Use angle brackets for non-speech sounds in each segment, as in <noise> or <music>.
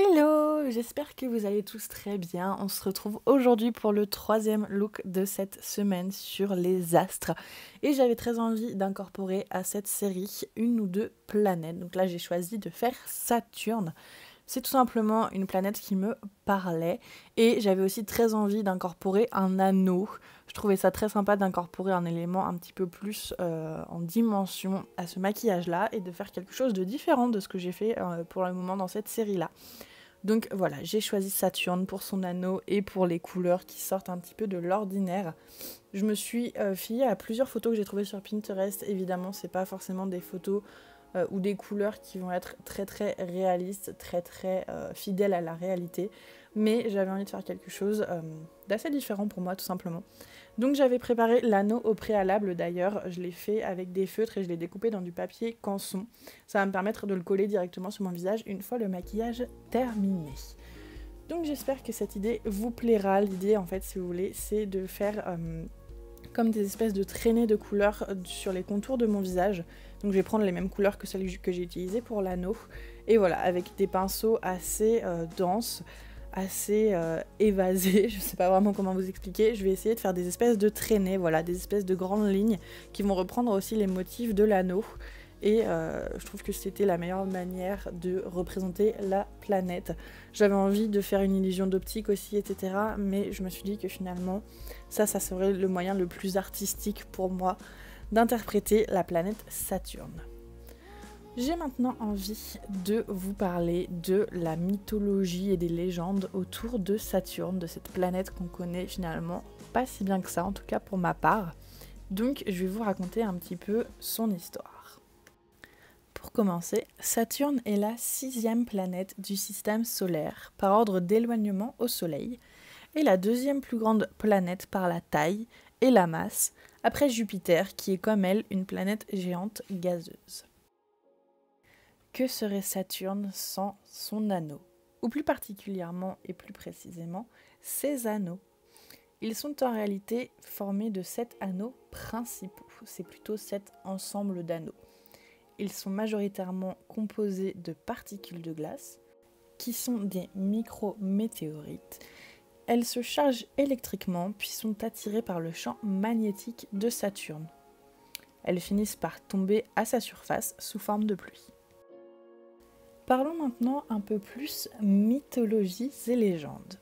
Hello, j'espère que vous allez tous très bien. On se retrouve aujourd'hui pour le troisième look de cette semaine sur les astres. Et j'avais très envie d'incorporer à cette série une ou deux planètes. Donc là j'ai choisi de faire Saturne. C'est tout simplement une planète qui me parlait et j'avais aussi très envie d'incorporer un anneau. Je trouvais ça très sympa d'incorporer un élément un petit peu plus euh, en dimension à ce maquillage-là et de faire quelque chose de différent de ce que j'ai fait euh, pour le moment dans cette série-là. Donc voilà, j'ai choisi Saturne pour son anneau et pour les couleurs qui sortent un petit peu de l'ordinaire. Je me suis euh, fiée à plusieurs photos que j'ai trouvées sur Pinterest. Évidemment, c'est pas forcément des photos euh, ou des couleurs qui vont être très très réalistes, très très euh, fidèles à la réalité. Mais j'avais envie de faire quelque chose euh, d'assez différent pour moi tout simplement. Donc j'avais préparé l'anneau au préalable d'ailleurs, je l'ai fait avec des feutres et je l'ai découpé dans du papier canson. Ça va me permettre de le coller directement sur mon visage une fois le maquillage terminé. Donc j'espère que cette idée vous plaira. L'idée en fait si vous voulez c'est de faire des espèces de traînées de couleurs sur les contours de mon visage. Donc je vais prendre les mêmes couleurs que celles que j'ai utilisées pour l'anneau. Et voilà, avec des pinceaux assez euh, denses, assez euh, évasés, <laughs> je sais pas vraiment comment vous expliquer, je vais essayer de faire des espèces de traînées, voilà, des espèces de grandes lignes qui vont reprendre aussi les motifs de l'anneau. Et euh, je trouve que c'était la meilleure manière de représenter la planète. J'avais envie de faire une illusion d'optique aussi, etc. Mais je me suis dit que finalement, ça, ça serait le moyen le plus artistique pour moi d'interpréter la planète Saturne. J'ai maintenant envie de vous parler de la mythologie et des légendes autour de Saturne, de cette planète qu'on connaît finalement pas si bien que ça, en tout cas pour ma part. Donc je vais vous raconter un petit peu son histoire. Commencer, Saturne est la sixième planète du système solaire par ordre d'éloignement au Soleil et la deuxième plus grande planète par la taille et la masse, après Jupiter, qui est comme elle une planète géante gazeuse. Que serait Saturne sans son anneau? Ou plus particulièrement et plus précisément, ses anneaux. Ils sont en réalité formés de sept anneaux principaux, c'est plutôt sept ensembles d'anneaux. Ils sont majoritairement composés de particules de glace, qui sont des micrométéorites, elles se chargent électriquement puis sont attirées par le champ magnétique de Saturne. Elles finissent par tomber à sa surface sous forme de pluie. Parlons maintenant un peu plus mythologies et légendes.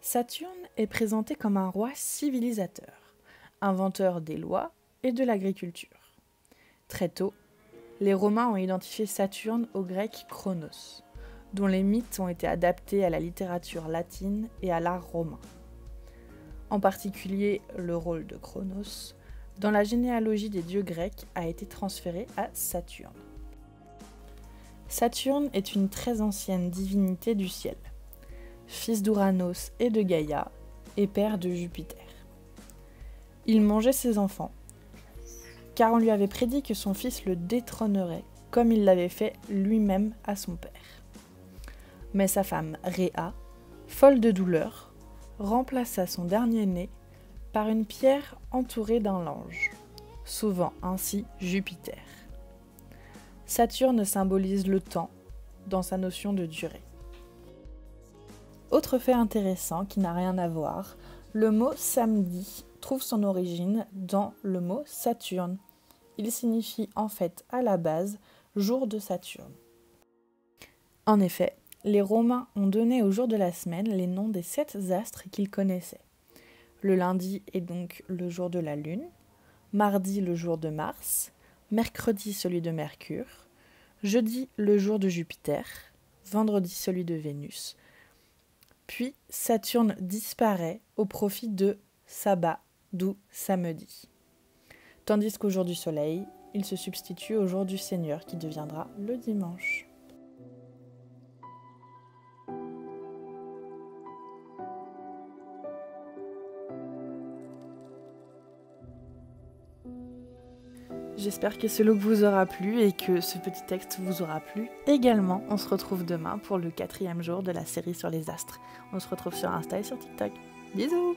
Saturne est présenté comme un roi civilisateur, inventeur des lois et de l'agriculture. Très tôt, les Romains ont identifié Saturne au grec Chronos dont les mythes ont été adaptés à la littérature latine et à l'art romain. En particulier, le rôle de Chronos, dans la généalogie des dieux grecs, a été transféré à Saturne. Saturne est une très ancienne divinité du ciel, fils d'Uranos et de Gaïa, et père de Jupiter. Il mangeait ses enfants, car on lui avait prédit que son fils le détrônerait, comme il l'avait fait lui-même à son père mais sa femme Réa, folle de douleur, remplaça son dernier né par une pierre entourée d'un ange, sauvant ainsi Jupiter. Saturne symbolise le temps dans sa notion de durée. Autre fait intéressant qui n'a rien à voir, le mot samedi trouve son origine dans le mot Saturne. Il signifie en fait à la base jour de Saturne. En effet, les Romains ont donné au jour de la semaine les noms des sept astres qu'ils connaissaient. Le lundi est donc le jour de la Lune, mardi le jour de Mars, mercredi celui de Mercure, jeudi le jour de Jupiter, vendredi celui de Vénus. Puis Saturne disparaît au profit de Sabbat, d'où samedi. Tandis qu'au jour du Soleil, il se substitue au jour du Seigneur qui deviendra le dimanche. J'espère que ce look vous aura plu et que ce petit texte vous aura plu. Également, on se retrouve demain pour le quatrième jour de la série sur les astres. On se retrouve sur Insta et sur TikTok. Bisous